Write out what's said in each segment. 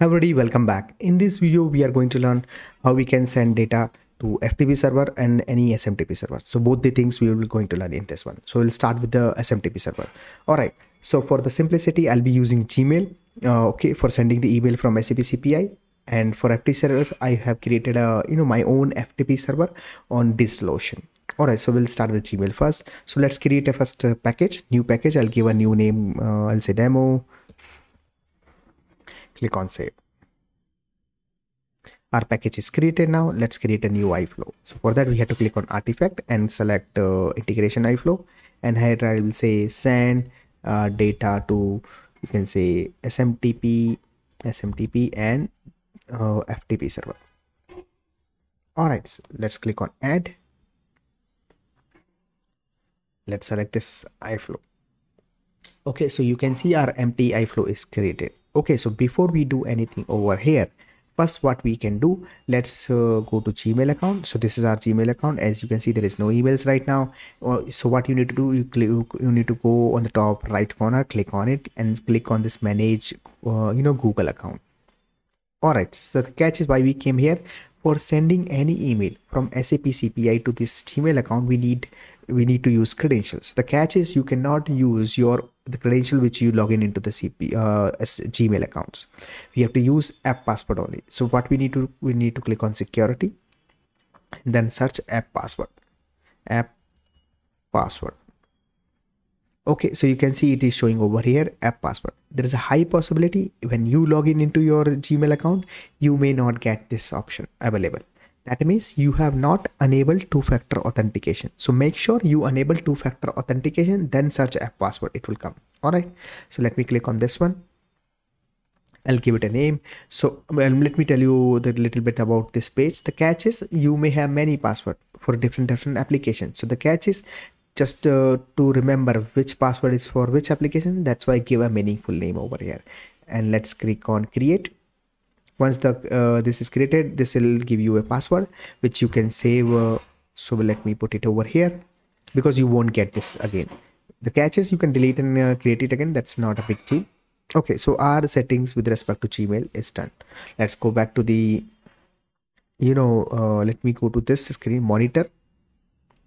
everybody welcome back. In this video we are going to learn how we can send data to ftp server and any smtp server. So both the things we will be going to learn in this one. So we'll start with the smtp server. All right so for the simplicity i'll be using gmail uh, okay for sending the email from sap cpi and for ftp server i have created a you know my own ftp server on digitalocean all right so we'll start with gmail first. So let's create a first uh, package new package. I'll give a new name uh, i'll say demo click on save. Our package is created now. Let's create a new iflow. So for that we have to click on artifact and select uh, integration iflow. And here i will say send uh, data to you can say smtp smtp and uh, ftp server. All right so let's click on add. Let's select this iflow. Okay so you can see our empty iflow is created okay so before we do anything over here first what we can do let's uh, go to gmail account. So this is our gmail account. As you can see there is no emails right now. Uh, so what you need to do you, you need to go on the top right corner click on it and click on this manage uh, you know google account. All right so the catch is why we came here. For sending any email from sap cpi to this gmail account we need we need to use credentials. The catch is you cannot use your the credential which you log in into the CP uh, Gmail accounts. We have to use app password only. So what we need to we need to click on security, and then search app password, app password. Okay, so you can see it is showing over here app password. There is a high possibility when you log in into your Gmail account, you may not get this option available that means you have not enabled two-factor authentication so make sure you enable two-factor authentication then search app password it will come all right so let me click on this one I'll give it a name. So well, let me tell you the little bit about this page. The catch is you may have many password for different different applications. So the catch is just uh, to remember which password is for which application. That's why I give a meaningful name over here. And let's click on create once the uh, this is created this will give you a password which you can save uh, so let me put it over here because you won't get this again. The catch is you can delete and uh, create it again. That's not a big deal. Okay so our settings with respect to gmail is done. Let's go back to the you know uh, let me go to this screen monitor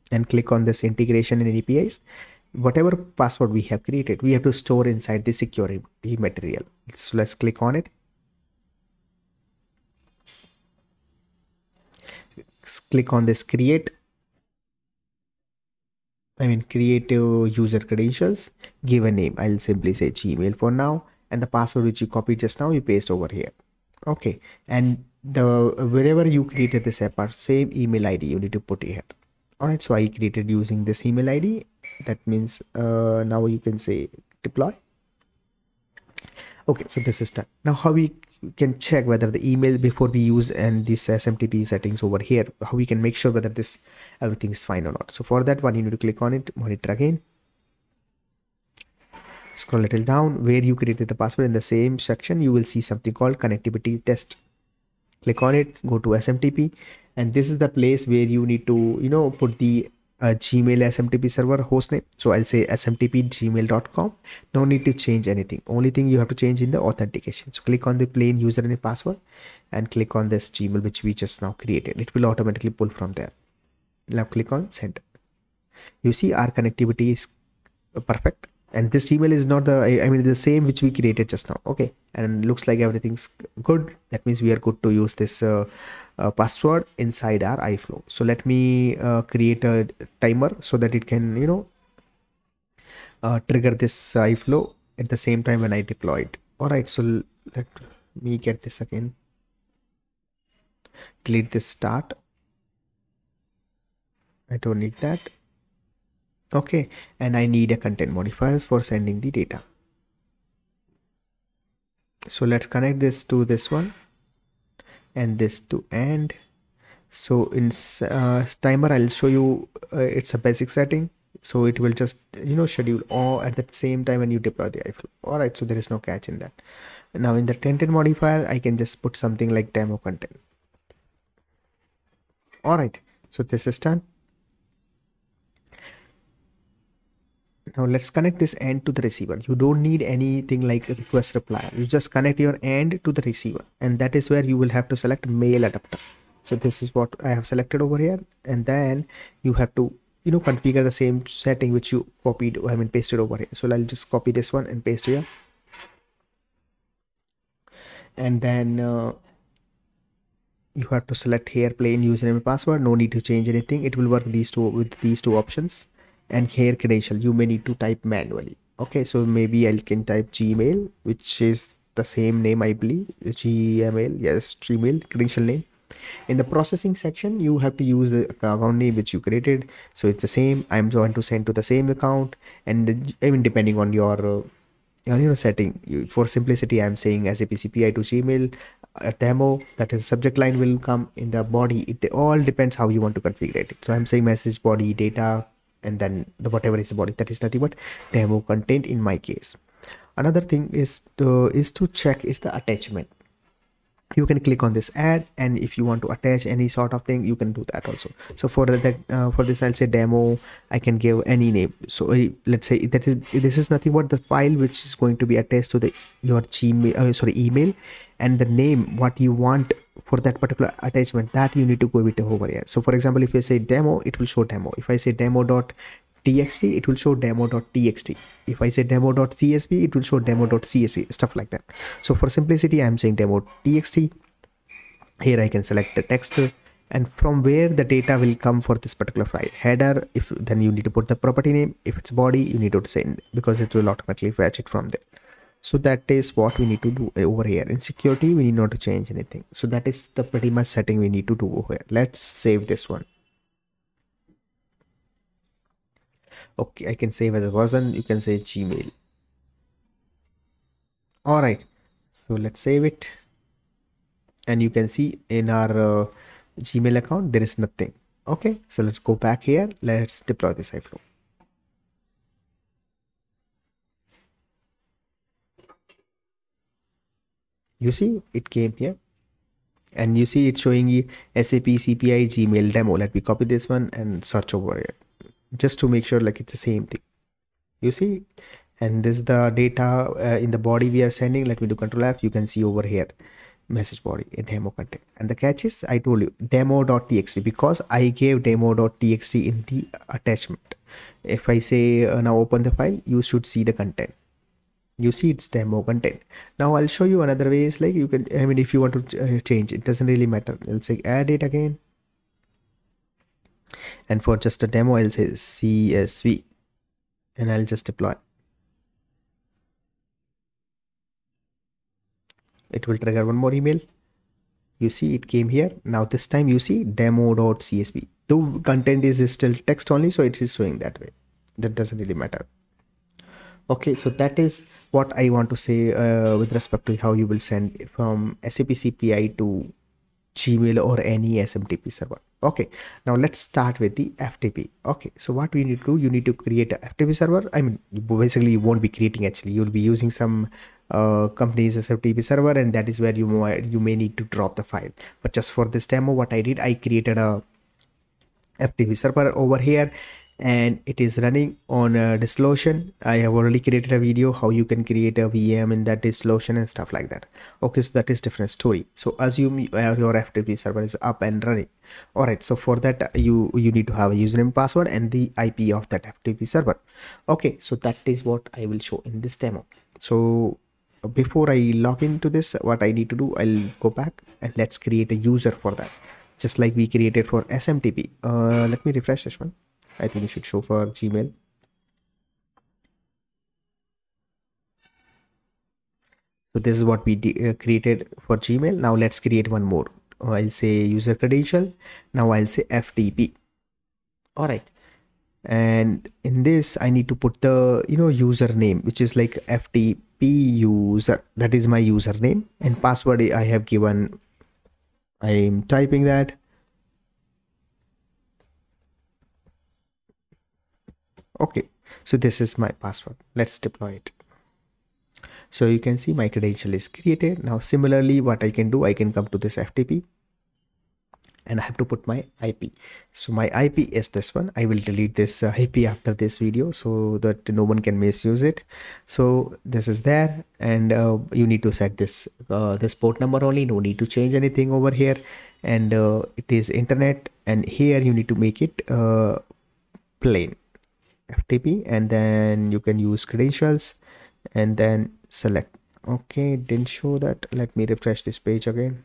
and click on this integration and apis whatever password we have created we have to store inside the security material. So let's click on it click on this create. I mean create user credentials. Give a name. I'll simply say Gmail for now. And the password which you copied just now you paste over here. Okay. And the wherever you created this app same email ID you need to put here. All right so I created using this email ID that means uh, now you can say deploy. Okay so this is done. Now how we can check whether the email before we use and this SMTP settings over here, how we can make sure whether this everything is fine or not. So for that one, you need to click on it, monitor again. Scroll a little down where you created the password in the same section, you will see something called connectivity test. Click on it, go to SMTP, and this is the place where you need to, you know, put the a Gmail SMTP server hostname. So I'll say smtp gmail.com. No need to change anything. Only thing you have to change in the authentication. So click on the plain username and password and click on this Gmail which we just now created. It will automatically pull from there. Now click on send. You see our connectivity is perfect and this Gmail is not the I mean the same which we created just now. Okay, and looks like everything's good. That means we are good to use this. Uh, uh, password inside our iflow so let me uh, create a timer so that it can you know uh, trigger this iflow at the same time when i deploy it all right so let me get this again delete this start i don't need that okay and i need a content modifiers for sending the data. So let's connect this to this one and this to end. So in uh, timer i'll show you uh, it's a basic setting. So it will just you know schedule all at the same time when you deploy the iflow all right so there is no catch in that. Now in the content modifier i can just put something like demo content. All right so this is done now let's connect this end to the receiver. You don't need anything like request reply. You just connect your end to the receiver. And that is where you will have to select mail adapter. So this is what i have selected over here. And then you have to you know configure the same setting which you copied i mean pasted over here. So i'll just copy this one and paste here. And then uh, you have to select here plain username and password. No need to change anything. It will work these two with these two options and here credential you may need to type manually. Okay so maybe i can type gmail which is the same name i believe. Gmail yes gmail credential name. In the processing section you have to use the account name which you created. So it's the same i'm going to send to the same account. And the, i mean depending on your uh, you know setting. For simplicity i'm saying sap cpi to gmail a demo that is subject line will come in the body. It all depends how you want to configure it. So i'm saying message body data and then the whatever is the body that is nothing but demo content in my case. Another thing is to is to check is the attachment you can click on this add and if you want to attach any sort of thing you can do that also. So for the uh, for this i'll say demo i can give any name. So uh, let's say that is this is nothing but the file which is going to be attached to the your gmail uh, sorry email and the name what you want for that particular attachment that you need to go with over here. So for example if i say demo it will show demo. If i say demo dot txt it will show demo.txt if i say demo.csv it will show demo.csv stuff like that. So for simplicity i'm saying demo.txt here i can select the text and from where the data will come for this particular file. Header if then you need to put the property name. If it's body you need to send because it will automatically fetch it from there. So that is what we need to do over here. In security we need not to change anything. So that is the pretty much setting we need to do over here. Let's save this one okay i can save as a version you can say gmail. All right so let's save it. And you can see in our uh, gmail account there is nothing. Okay so let's go back here. Let's deploy this iflow. You see it came here. And you see it's showing you sap cpi gmail demo. Let me copy this one and search over here just to make sure like it's the same thing. You see? And this is the data uh, in the body we are sending. Let me do control f. You can see over here message body a demo content. And the catch is i told you demo.txt because i gave demo.txt in the attachment. If i say uh, now open the file you should see the content. You see it's demo content. Now i'll show you another ways like you can i mean if you want to uh, change it doesn't really matter. Let's say add it again and for just a demo I'll say CSV and I'll just deploy. It will trigger one more email. You see it came here. Now this time you see demo.csv the content is still text only so it is showing that way. That doesn't really matter. Okay so that is what i want to say uh, with respect to how you will send from sap cpi to gmail or any smtp server okay now let's start with the ftp okay so what we need to do you need to create a ftp server. I mean basically you won't be creating actually. You'll be using some uh, company's FTP server and that is where you may, you may need to drop the file. But just for this demo what I did I created a FTP server over here and it is running on uh, a DigitalOcean. I have already created a video how you can create a VM in that DigitalOcean and stuff like that. Okay, so that is different story. So assume uh, your FTP server is up and running. Alright, so for that uh, you you need to have a username password and the IP of that FTP server. Okay, so that is what I will show in this demo. So before I log into this, what I need to do, I'll go back and let's create a user for that. Just like we created for SMTP. Uh, let me refresh this one. I think it should show for Gmail. So this is what we uh, created for Gmail. Now let's create one more. I'll say user credential. Now I'll say FTP. All right. And in this, I need to put the, you know, username, which is like FTP user. That is my username and password I have given. I'm typing that okay so this is my password let's deploy it so you can see my credential is created now similarly what i can do i can come to this ftp and I have to put my IP. So my IP is this one. I will delete this uh, IP after this video so that no one can misuse it. So this is there and uh, you need to set this uh, this port number only. No need to change anything over here and uh, it is internet and here you need to make it uh, plain FTP and then you can use credentials and then select. Okay didn't show that. Let me refresh this page again.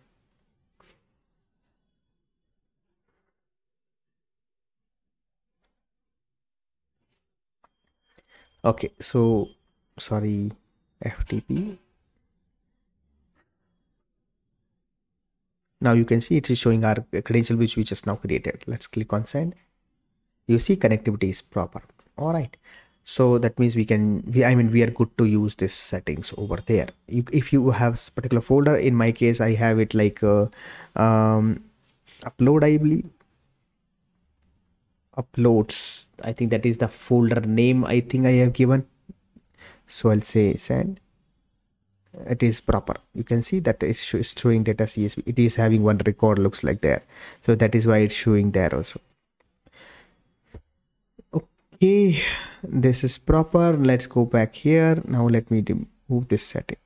Okay so sorry ftp now you can see it is showing our credential which we just now created. Let's click on send. You see connectivity is proper all right. So that means we can we i mean we are good to use this settings over there. You, if you have particular folder in my case i have it like uh, um, upload i believe. Uploads. I think that is the folder name i think i have given. So i'll say send. It is proper. You can see that it's showing data csv it is having one record looks like there. So that is why it's showing there also okay this is proper. Let's go back here. Now let me remove this setting.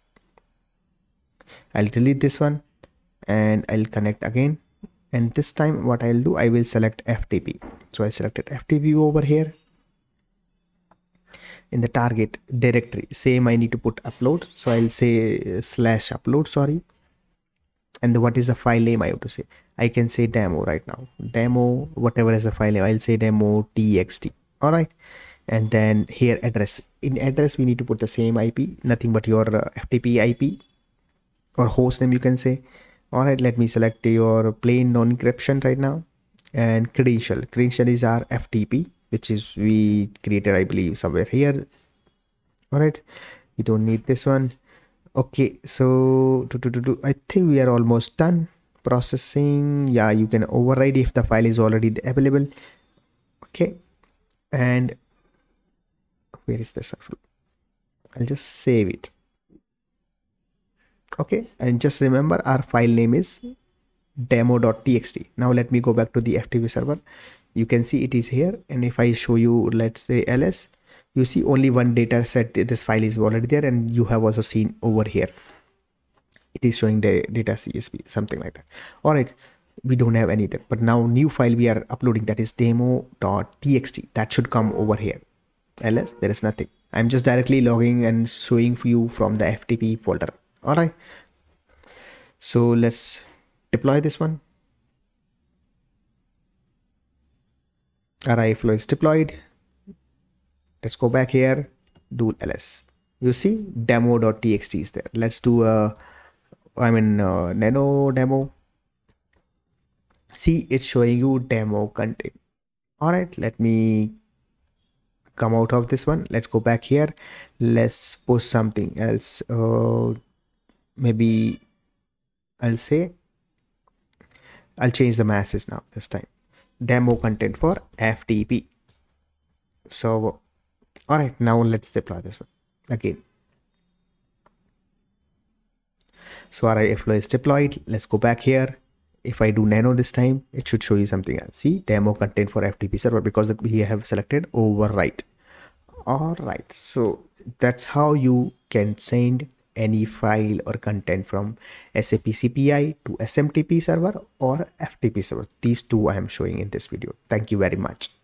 I'll delete this one and i'll connect again. And this time what i'll do i will select ftp so i selected ftp over here. In the target directory same i need to put upload. So i'll say uh, slash upload sorry. And the, what is the file name i have to say? I can say demo right now. Demo whatever is the file name i'll say demo txt all right and then here address. In address we need to put the same ip nothing but your uh, ftp ip or host name you can say. All right let me select your plain non encryption right now. And credential. Credential is our ftp which is we created i believe somewhere here. All right we don't need this one. Okay so to, to, to, to, i think we are almost done processing. Yeah you can override if the file is already available. Okay and where is the server i'll just save it. Okay and just remember our file name is demo.txt now let me go back to the ftp server. You can see it is here and if i show you let's say ls you see only one data set. This file is already there and you have also seen over here. It is showing the data csv something like that. All right we don't have anything. But now new file we are uploading that is demo.txt that should come over here. Ls there is nothing. I'm just directly logging and showing for you from the ftp folder. All right. So let's deploy this one. Our flow is deployed. Let's go back here. Do ls you see demo.txt is there. Let's do a i mean uh, nano demo see it's showing you demo content. All right let me come out of this one. Let's go back here. Let's post something else. Uh, maybe I'll say I'll change the message now this time. Demo content for FTP so all right now let's deploy this one again. So our flow is deployed. Let's go back here if I do nano this time, it should show you something else. See demo content for FTP server because we have selected overwrite. All right, so that's how you can send any file or content from SAP CPI to SMTP server or FTP server. These two I am showing in this video. Thank you very much.